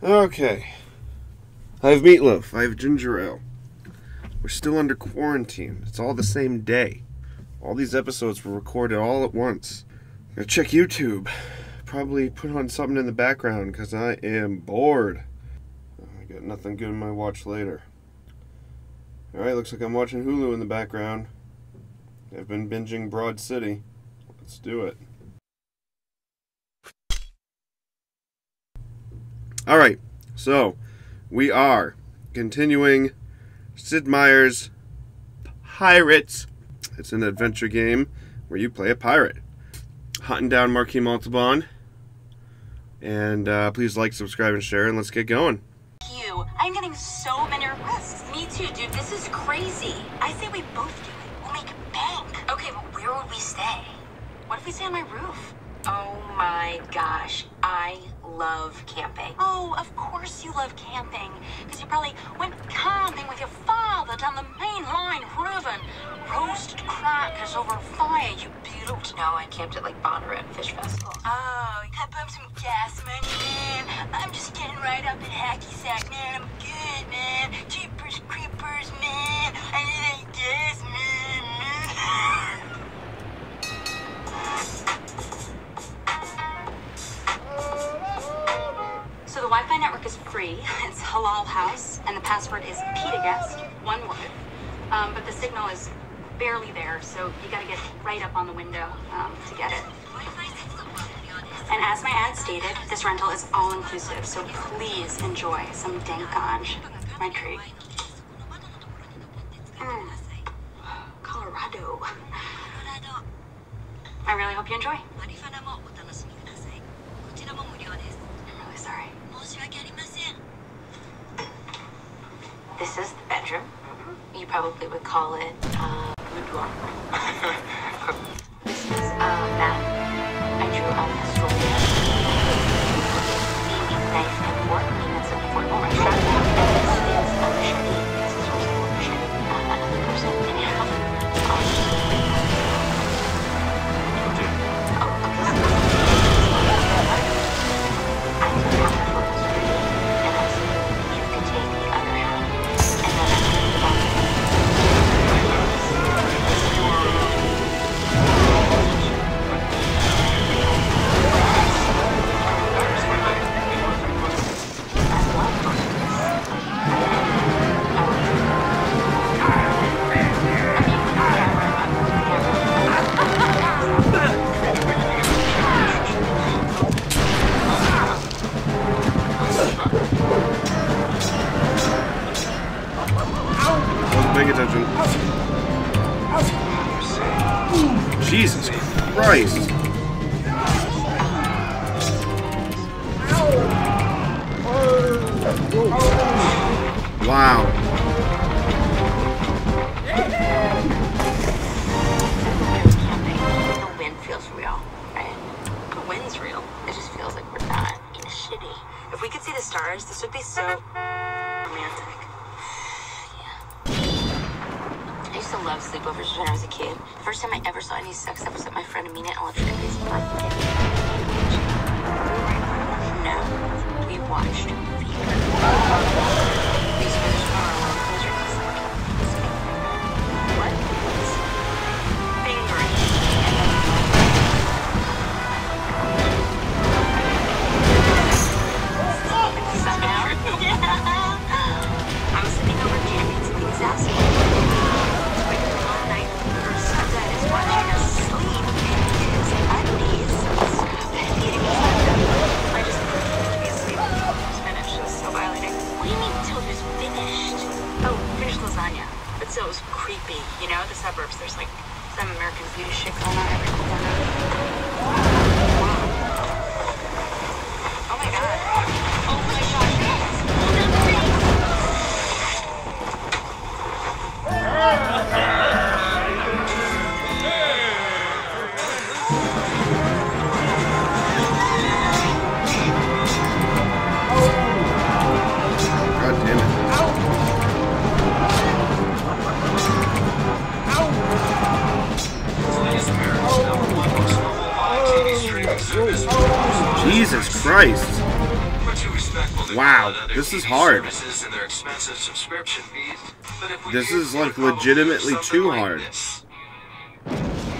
Okay. I have meatloaf. I have ginger ale. We're still under quarantine. It's all the same day. All these episodes were recorded all at once. I'm gonna check YouTube. Probably put on something in the background because I am bored. I got nothing good in my watch later. Alright, looks like I'm watching Hulu in the background. I've been binging Broad City. Let's do it. Alright, so we are continuing Sid Meier's Pirates. It's an adventure game where you play a pirate. Hunting down Marquis Montalban. And uh, please like, subscribe, and share, and let's get going. You, I'm getting so many requests. Me too, dude. This is crazy. I say we both do it. We'll make a bank. Okay, but where would we stay? What if we stay on my roof? Oh my gosh, I love camping. Oh, of course you love camping. Because you probably went camping with your father down the main line river and roasted crackers over fire, you built. No, I camped at like Bonnaroo Fish Festival. Oh, I bummed some gas money, man. I'm just getting right up in hacky sack, man. I'm It's Halal House, and the password is PetaGuest, one word. Um, but the signal is barely there, so you got to get right up on the window um, to get it. And as my ad stated, this rental is all inclusive, so please enjoy some dank ganj, my treat. Mm. Colorado. I really hope you enjoy. This is hard. and their expensive subscription fees. But if we This is, like, legitimately too hard.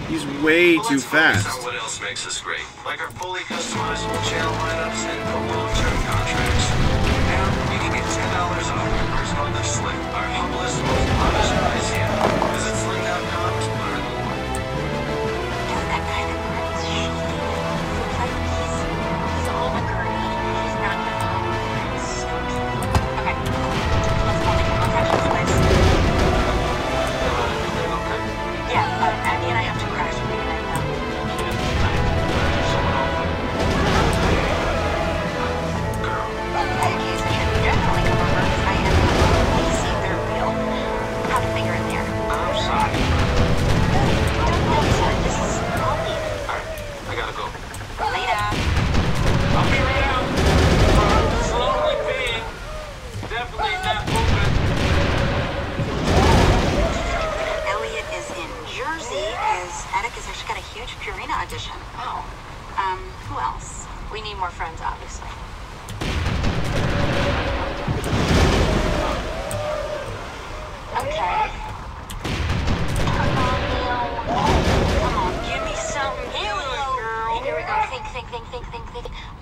He's way Well, too fast. what else makes us great, like our fully customizable channel lineups and the long-term contracts. Now you can get ten dollars off Purina audition. Oh. Um, who else? We need more friends, obviously. Okay. Come on. Come on, give me something new, girl. Here we go. Think, think, think, think, think, think.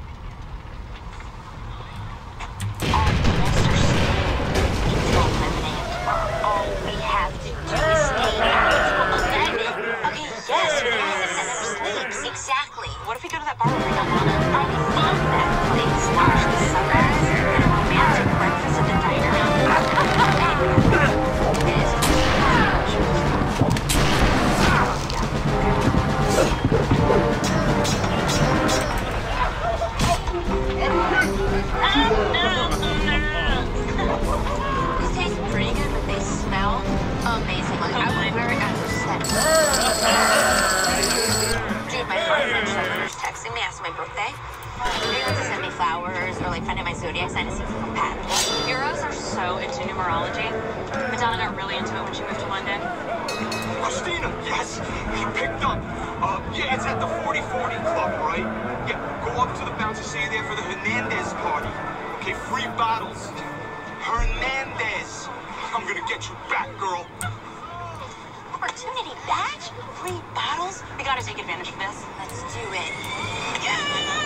Flowers or like finding my zodiac sign to see if we're compatible. Heroes are so into numerology. Madonna got really into it when she moved to London. Christina, yes, you picked up. Uh, yeah, it's at the 4040 Club, right? Yeah, go up to the bouncer, say you're there for the Hernandez party. Okay, free bottles. Hernandez. I'm gonna get you back, girl. Opportunity badge? Free bottles? We gotta take advantage of this. Let's do it.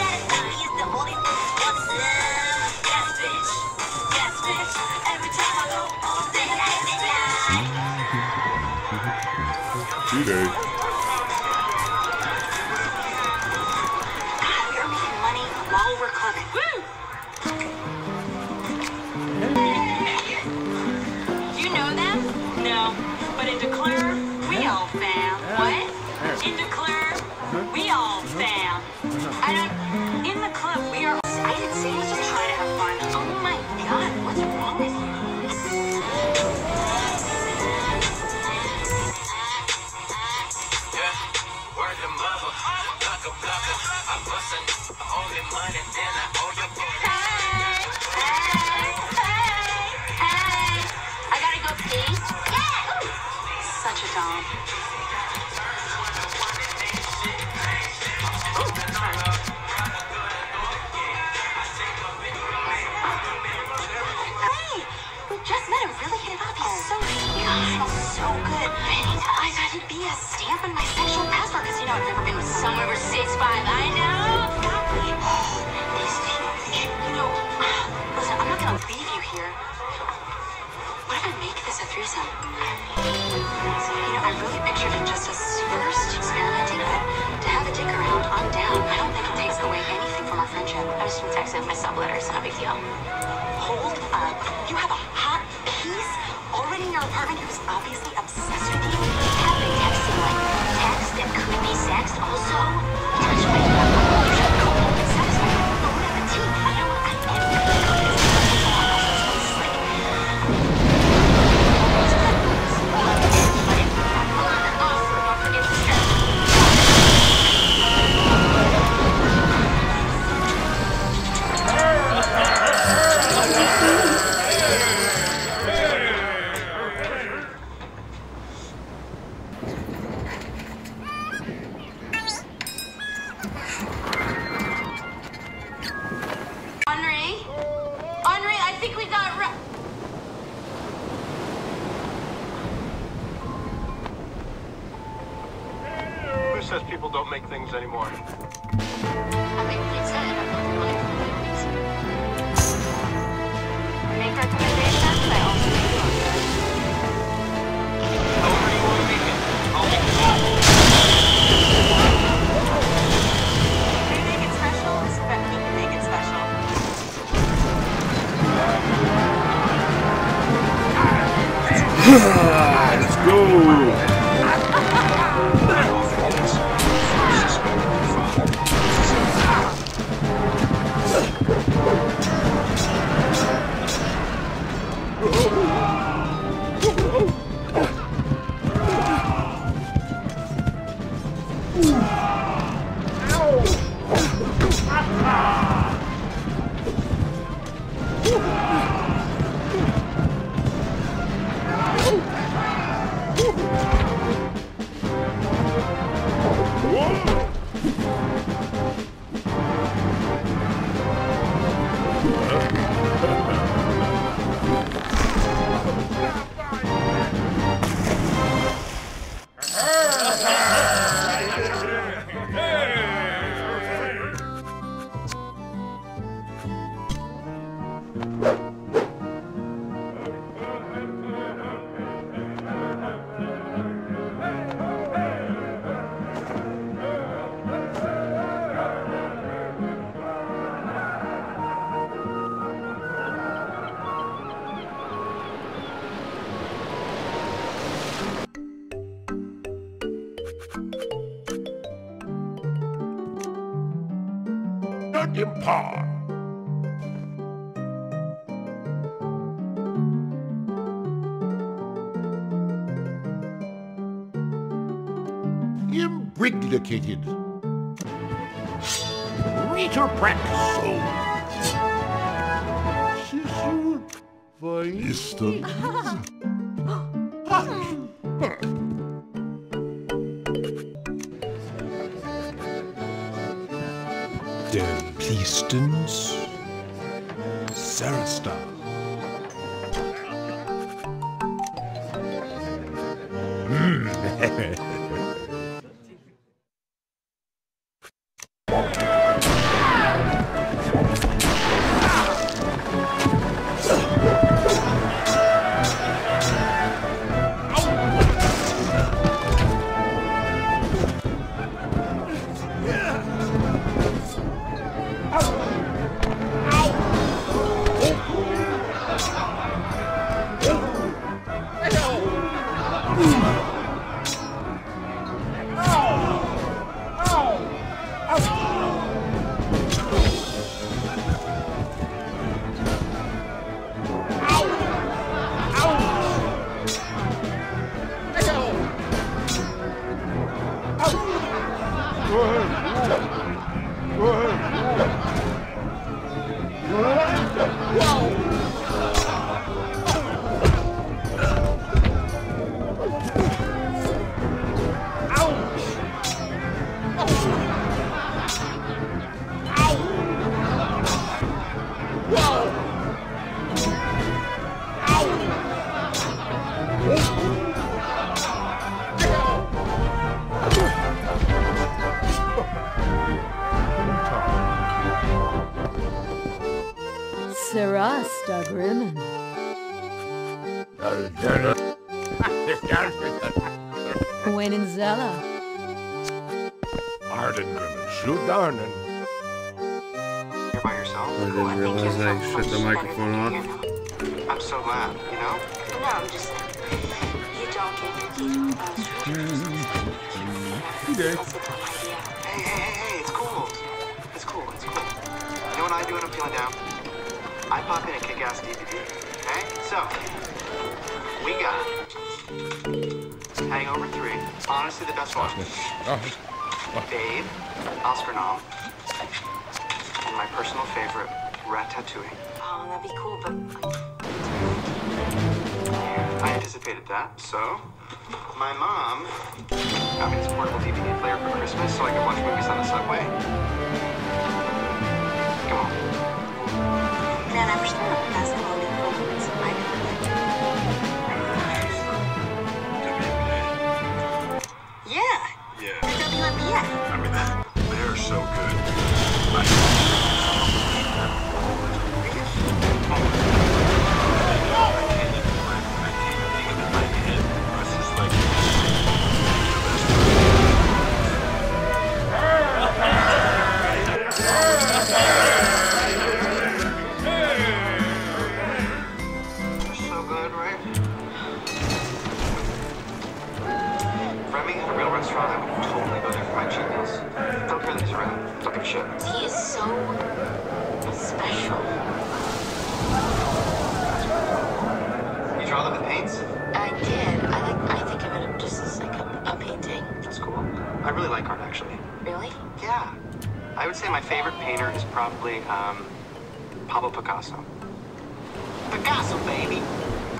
Today. We're Paw. Imbriglicated. Reater Praxo. Sisu Vaista. Easton's Sarastar. honestly the best one. dave oscar nom and my personal favorite, Ratatouille. Oh, that'd be cool, but... I anticipated that, so... My mom got me this portable DVD player for Christmas so I could watch movies on the subway. Come on. I don't understand. Remy's a real restaurant, I would totally go there for my cheat meals. Don't care that he's around. Don't give a shit. I really like art, actually. Really? Yeah. I would say my favorite painter is probably, um, Pablo Picasso. Picasso, baby!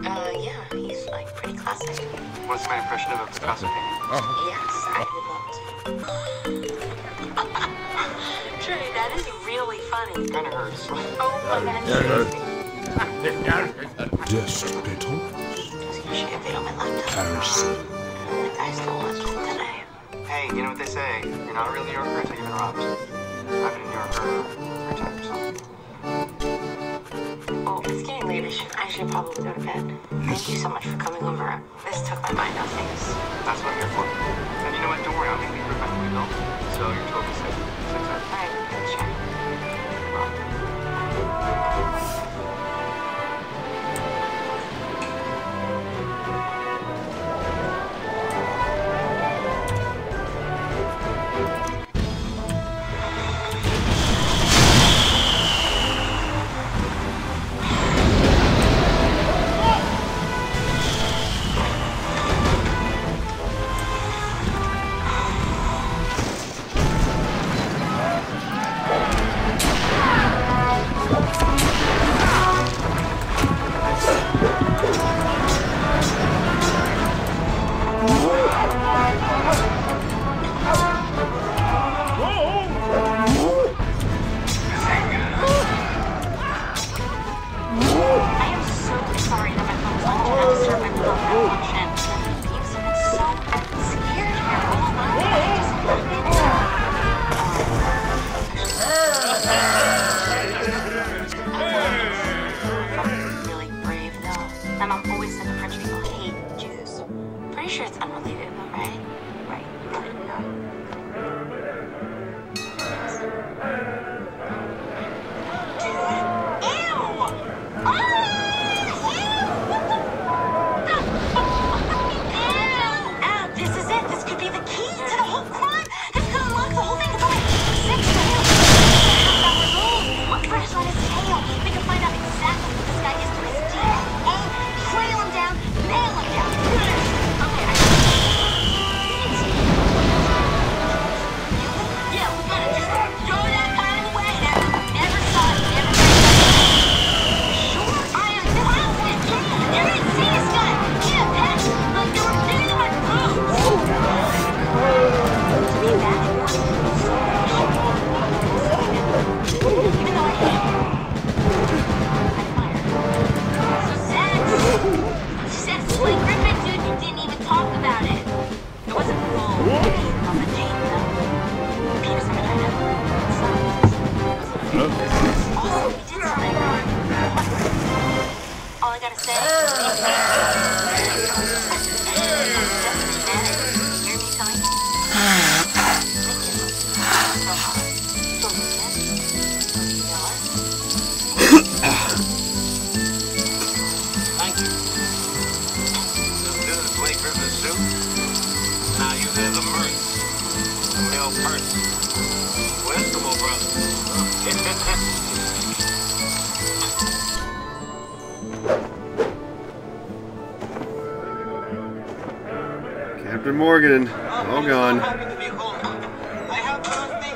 Uh, yeah, he's, like, pretty classic. What's my impression of a Picasso painting? Oh. Yes, I would love to. Trey, that is really funny. Kinda hurts. Oh my god. Yeah, yeah. Dust my laptop. Paris. Watch it today hey, you know what they say, you're not a real New Yorker until you've been robbed. I've been a New Yorker for time or something. Oh, it's getting late. I should, I should probably go to bed. Thank you so much for coming over. This took my mind off things. That's what I'm here for. And you know what? Don't worry, I'm going to be right back when we. So you're totally safe. All right, thanks, Jack.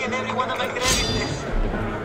and every one of my gravities.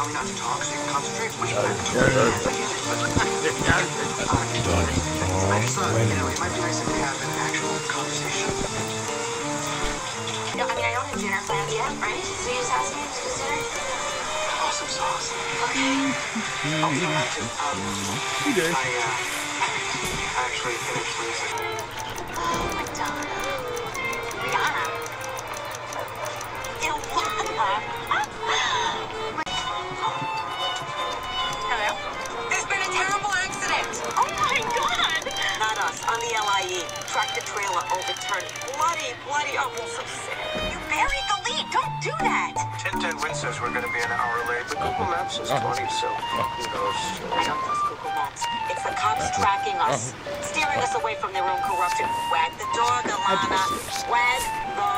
Tell me not to talk so you can concentrate? What do you think? I just thought, you know, it might be nice if we have an actual conversation. No, I mean, I don't have dinner plans yet, right? So you just asked me to do dinner? Awesome sauce. Okay. Oh, you know what? Um, I, uh, I actually finished losing. Oh, Madonna. Trailer overturned. Bloody, bloody, oh, I'm so sad. You buried the lead. Don't do that. 1010 Win says we're gonna be an hour late, but Google Maps says 20, so who knows? I don't trust Google Maps. It's the cops tracking us, steering us away from their own corruption. Wag the dog, Ilana. Wag the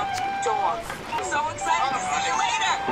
dog. So excited to see you later.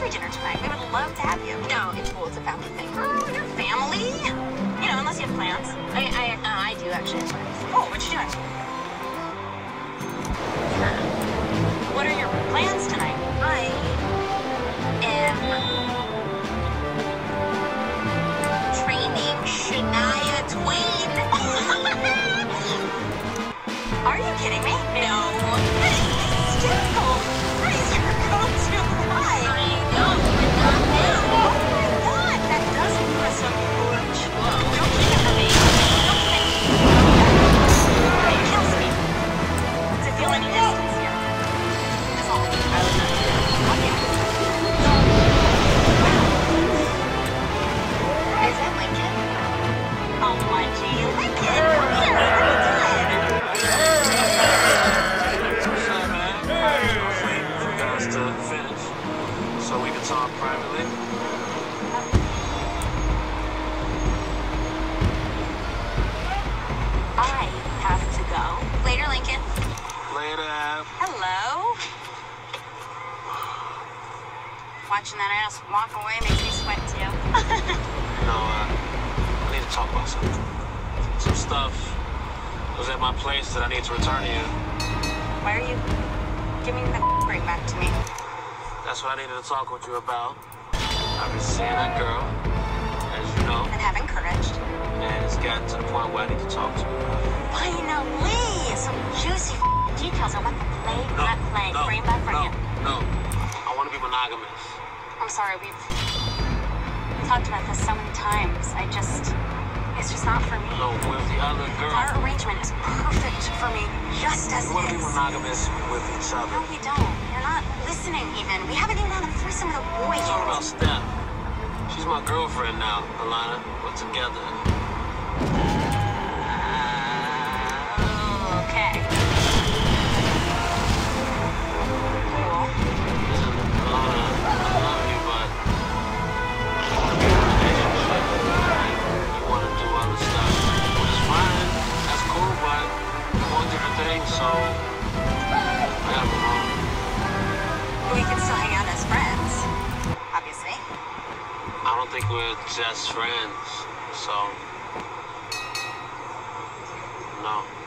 Anniversary dinner tonight. We would love to have you. No, it's cool. It's a family thing. Oh, your family? You know, unless you have plans. I, I, uh, I do actually. have plans. Oh, what you doing? What are your plans tonight? I am training Shania Twain. Are you kidding me? Watching that ass walk away makes me sweat too. You know, uh, I need to talk about something. Some stuff was at my place that I need to return to you. Why are you giving the back to me? That's what I needed to talk with you about. I've been seeing that girl, as you know, And have encouraged. and it's gotten to the point where I need to talk to you about it. Finally, some juicy details. I want the play, No, not play, no, frame by frame. no, no. I want to be monogamous. I'm sorry, we've talked about this so many times. I just, it's just not for me. No, with the other girl. Our arrangement is perfect for me, just as We want to be monogamous with each other. No, we don't. You're not listening even. We haven't even had a threesome with a boy It's all about yet. Steph. She's my girlfriend now, Ilana. We're together. We're doing different things, so I gotta move on. We can still hang out as friends, obviously. I don't think we're just friends, so no.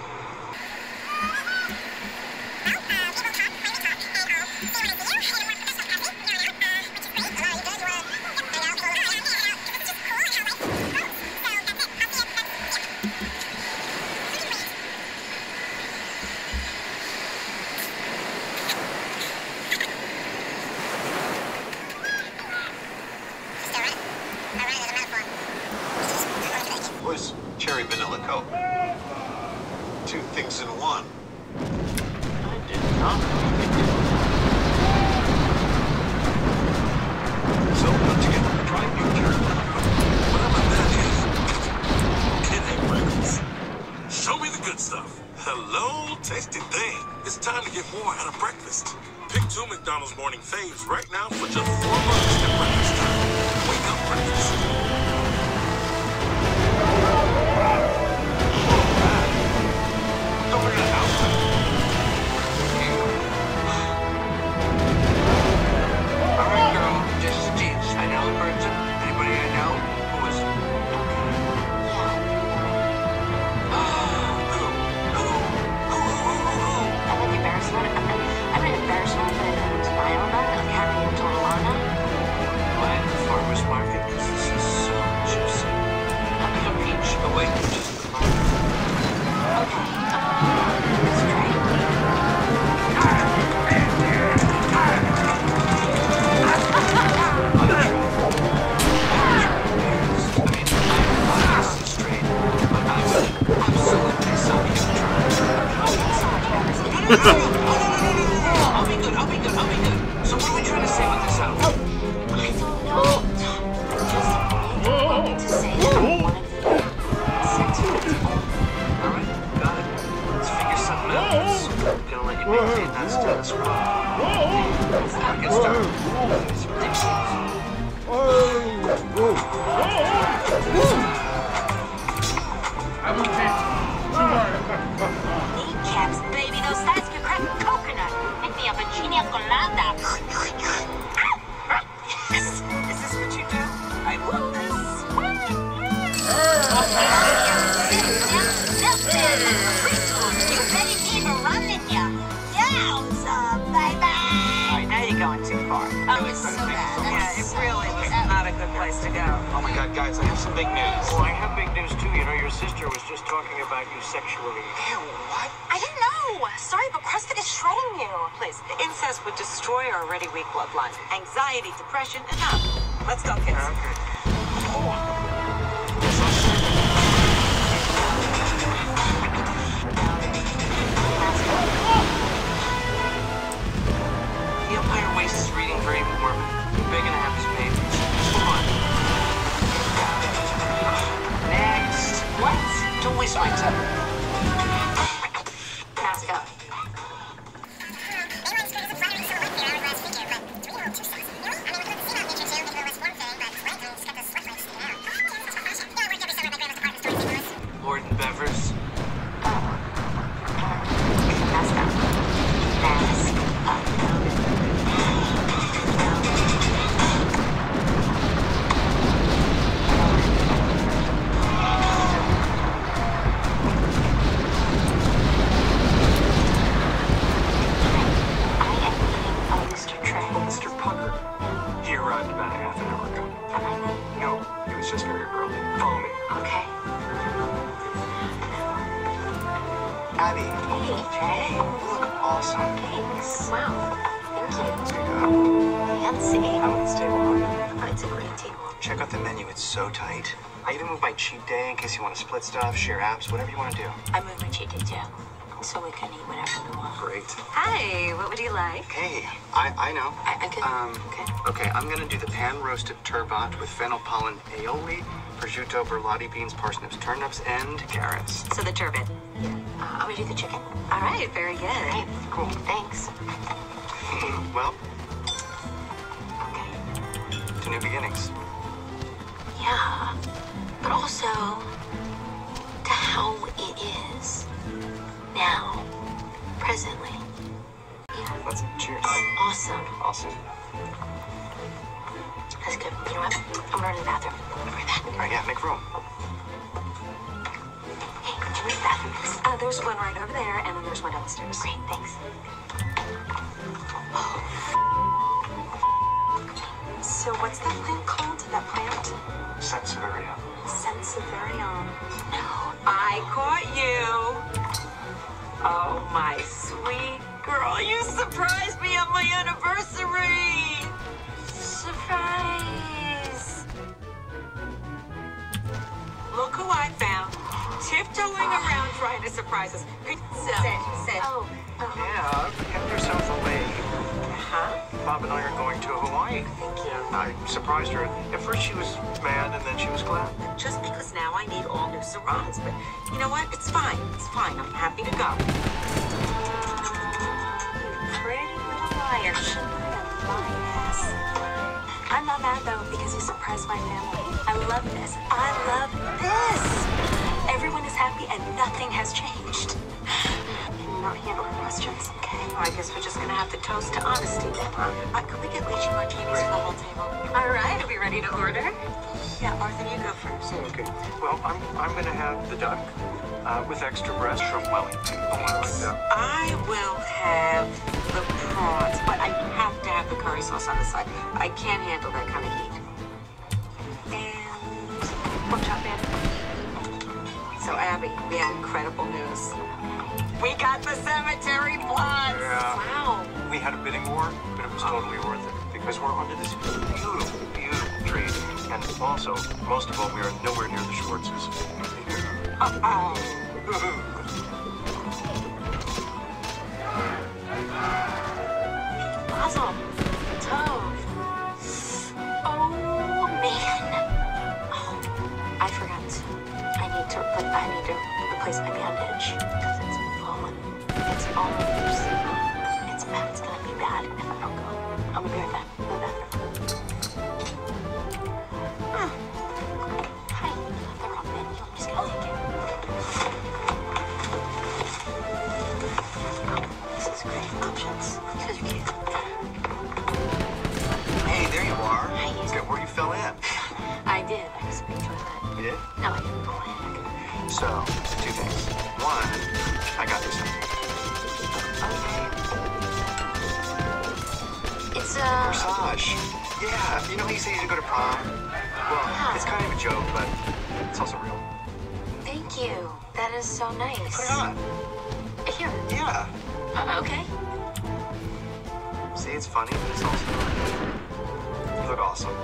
You better keep running ya. Yowza, bye-bye. Alright, now you're going too far. Oh, it's so bad. Yeah, it really was not a good place to go. Oh my god, guys, I have some big news. Well, I have big news too. You know, your sister was just talking about you sexually. Ew, what? I didn't know. Sorry, but CrossFit is shredding you. Please, incest would destroy our already weak bloodline. Anxiety, depression, enough. Let's go, kids. The his babies. Come on. Next. What? Don't waste my time. Share apps, whatever you want to do. I moved my cheat day too, so we can eat whatever we want. Great. Hi, what would you like? Hey, I, I know. I, I could. Um, okay. okay, I'm gonna do the pan roasted turbot with fennel pollen aioli, prosciutto, borlotti beans, parsnips, turnips, and carrots. So the turbot. Uh, I'm gonna do the chicken. All right, very good. Great. Cool. Thanks. Well, Okay. to new beginnings. Yeah. But also to how it is now, presently. Yeah. Let's cheers. Awesome. Awesome. That's good. You know what? I'm gonna run to the bathroom. I'll be right back. All right, yeah, make room. Hey, can we the bathroom is? Uh, there's one right over there, and then there's one downstairs. Great, thanks. So what's that plant called? That plant? Sansevieria. Sansevieria. No, I caught you. Oh, my sweet girl, you surprised me on my anniversary. Surprise. Look who I found. Tiptoeing around trying to surprise us. Good Sit, sit. Oh. Yeah, have yourself away. way. Huh? Bob and I are going to Hawaii. Thank you. I surprised her. At first she was mad and then she was glad. Just because now I need all new sarongs, but you know what? It's fine. It's fine. I'm happy to go. Pretty little liar. Ass. I'm not mad though because you surprised my family. I love this. I love this. Everyone is happy and nothing has changed. Can you not handle questions? Okay. I guess we're just gonna have to toast to honesty then, huh? Uh, can we get lychee martinis for the whole table? All right, are we ready to order? Yeah, Arthur, you go first. Okay. Well, I'm I'm gonna have the duck uh, with extra breast from Wellington. Oh, I like that. I will have the prawns, but I have to have the curry sauce on the side. I can't handle that kind of heat. And pork chop in. So, Abby, we have incredible news. We got the cemetery plots. Yeah. Wow. We had a bidding war, but it was totally worth it because we're under this beautiful, beautiful tree, and also, most of all, we are nowhere near the Schwartzes. Uh-oh. Tove. Oh, man. Oh, I forgot. I need to, but I need to replace my bandage So, two things. One, I got you something. It's uh Corsage. Yeah, you know he you say you should go to prom? Well, it's kind of a joke, but it's also real. thank you. That is so nice. Put it on. Here. Yeah. Uh, okay. See, it's funny, but it's also You look awesome.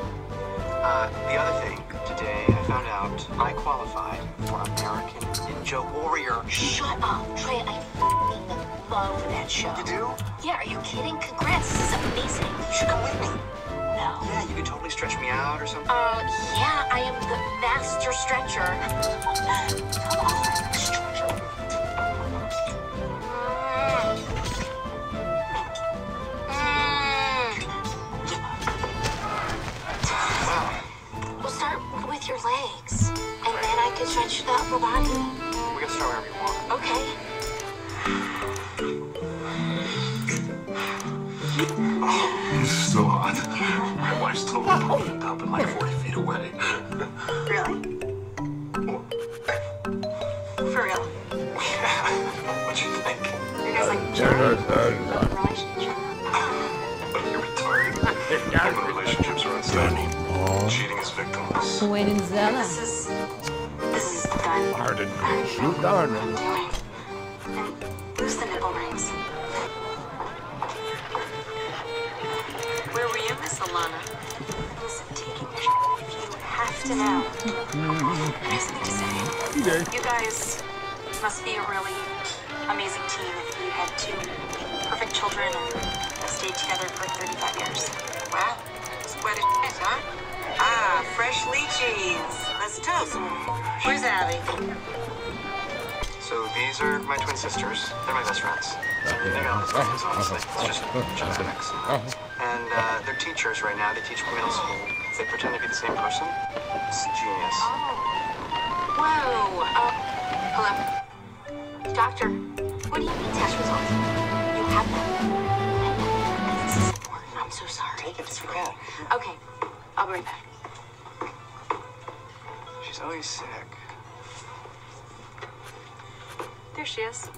Uh, the other thing, today I found out I qualified for American Ninja Warrior. Shut up, Trey. I f***ing love that show. You do? Yeah, are you kidding? Congrats. This is amazing. You should come with me. No. Yeah, you could totally stretch me out or something. Uh, yeah, I am the master stretcher. Come on, stretcher. Mm. Wow. We'll start with your legs, and then I can stretch the upper body. We can start wherever you want. Okay. He's still on. My wife's totally opened up and like 40 feet away. Really? For real? Yeah. What'd you think? You guys like relationship? You're retarded. Human relationships are unstable. Cheating is victimless. Buenizela. This is this is done. Me, know what. I'm doing. You have to know. I have something. You guys must be a really amazing team if you had two perfect children and have stayed together for 35 years. Wow. It's quite a shit, huh? Ah, fresh lychees. Let's toast. Where's Abby? So these are my twin sisters. They're my best friends. They got all the songs, honestly. It's just genetics. And uh, they're teachers right now. They teach middle school. They pretend to be the same person. It's genius. Whoa. Uh, hello? Doctor, what do you mean test results? You have them. I know. This is important. I'm so sorry. Take it, just forget. Okay, I'll be right back. She's always sick. There she is.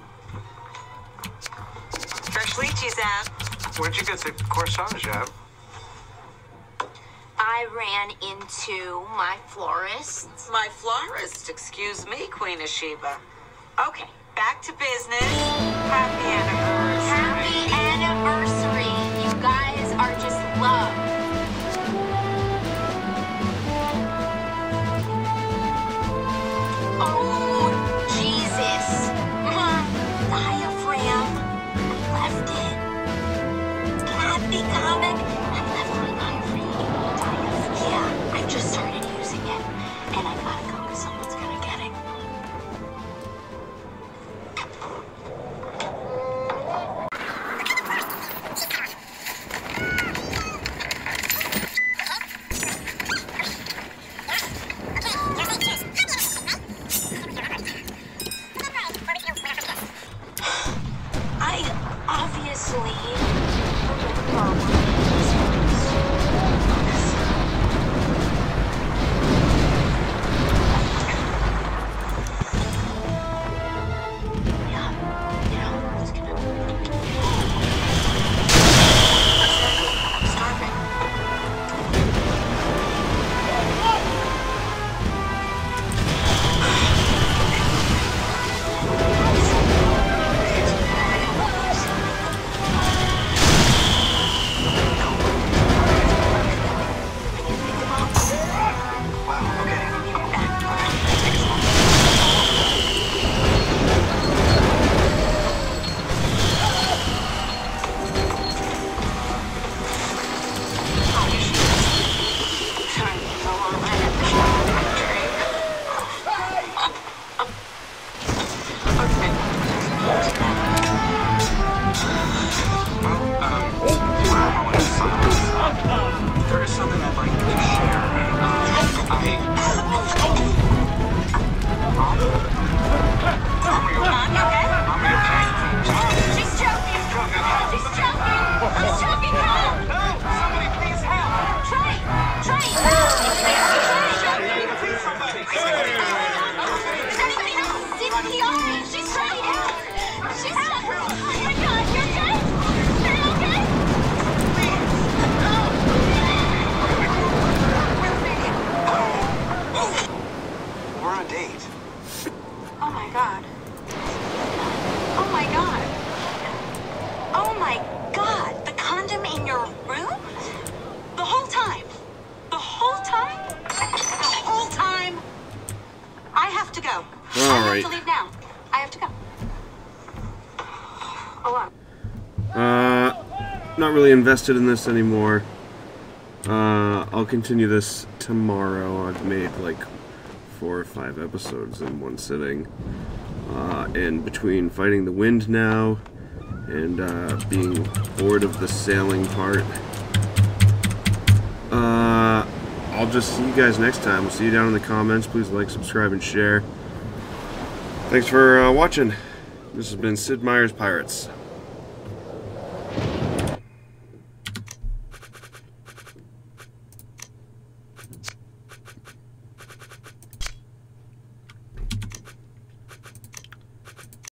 Fresh lychees, Ab. Where'd you get the corsage, Ab? I ran into my florist. My florist, excuse me, Queen of Sheba. Okay, back to business. Happy anniversary. Happy anniversary. Not really invested in this anymore. Uh, I'll continue this tomorrow. I've made like four or five episodes in one sitting. Uh, and between fighting the wind now and uh, being bored of the sailing part, uh, I'll just see you guys next time. We'll see you down in the comments. Please like, subscribe, and share. Thanks for uh, watching. This has been Sid Meier's Pirates.